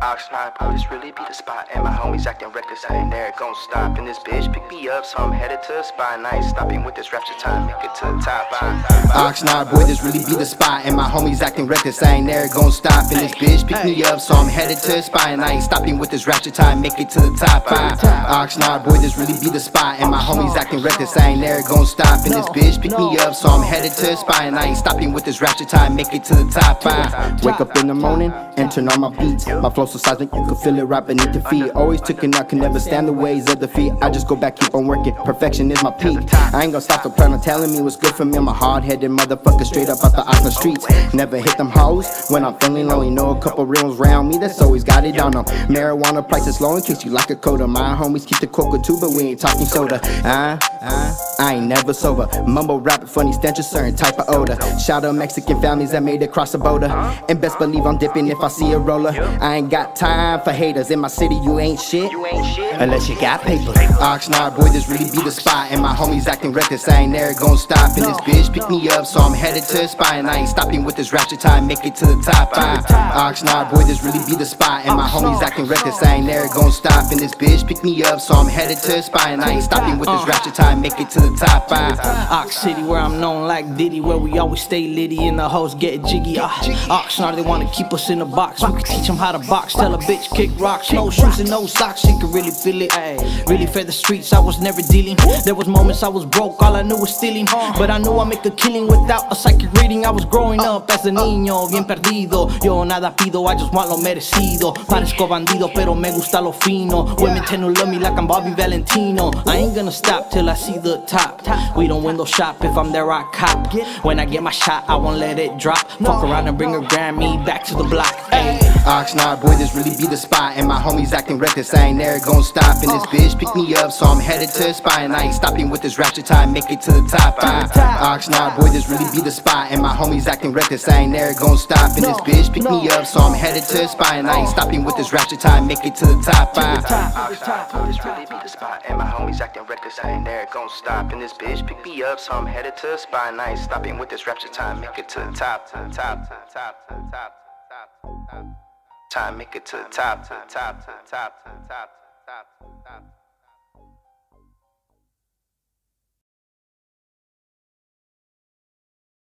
Oxnard, boy, this really be the spot. And my homies acting reckless, I ain't there, gon' stop. And this bitch pick me up, so I'm headed to the spot. And stopping with this rapture time, make it to the top. Oxnard, boy, this really be the spot. And my homies acting reckless, I ain't there, gon' stop. And this bitch pick me up, so I'm headed to the spot. And I ain't stopping with this rapture time, make it to the top. Oxnard, boy, this really be the spot. And my homies acting reckless, I ain't there, gon' stop. And this bitch pick me up, so I'm headed to the spot. And I ain't stopping with this rapture time, make it to the top. Wake up in the morning and turn on my beats. My flow so seismic, you can feel it right beneath your feet. Always took it out, can never stand the ways of defeat. I just go back, keep on working. Perfection is my peak. I ain't gonna stop the plan on telling me what's good for me. I'm a hard headed motherfucker, straight up out the Oxnard streets. Never hit them hoes when I'm feeling lonely. Know a couple real ones around me that's always got it on them. Marijuana prices low in case you like a coda. My homies keep the coca too, but we ain't talking soda. Uh, uh, I ain't never sober. Mumble rap, funny stench, a certain type of odor. Shout out Mexican families that made it cross the border. And best believe I'm dipping if I see a roller. I ain't got time for haters. In my city, you ain't shit. Unless you got paper. Oxnard, boy, this really be the spot. And my homies acting reckless, I ain't never gon' stop. And this bitch pick me up, so I'm headed to the spot. And I ain't stopping with this ratchet time, make it to the top. Uh, Oxnard, boy, this really be the spot. And my homies acting reckless, I ain't never gon' stop. And this bitch pick me up, so I'm headed to the spot. And I ain't stopping with this ratchet time, make it to the top. Uh, Ox City, where I'm known like Diddy, where we always stay litty and the hoes get jiggy. Uh, Oxnard, they wanna keep us in a box. We can teach them how to box, tell a bitch kick rocks. No shoes and no socks, she can really feel it. Ay. Really fed the streets, I was never dealing. There was moments I was broke, all I knew was stealing. But I knew I make a killing without a psychic reading. I was growing up as a niño, bien perdido. Yo nada pido, I just want lo merecido. Parezco bandido, pero me gusta lo fino. Women tend to love me like I'm Bobby Valentino. I ain't gonna stop till I see the top. We don't window shop, if I'm there, I cop. When I get my shot, I won't let it drop. Fuck around and bring a Grammy back to the block. Ay. Oxnard, boy, this really be the spot. And my homies acting reckless, I ain't never gon' stop. And this bitch pick me up, so I'm headed to the spot. And I ain't stopping with this ratchet time, make it to the top. Uh, Oxnard, boy, this really be the spot. And my homies acting reckless, I ain't never gon' stop. And this bitch pick me up, so I'm headed to the spot. And I ain't stopping with this ratchet time, make it to the top. Oxnard, boy, this really be the spot. And my homies acting reckless, I ain't never gon' stop. And this bitch pick me up, so I'm headed to the spot. Ain't stopping with this rapture time, make it to the top, to the top, to the top, to the top, to the top. Time, make it to the top, to the top, to the top, to the top, to the top, to the top.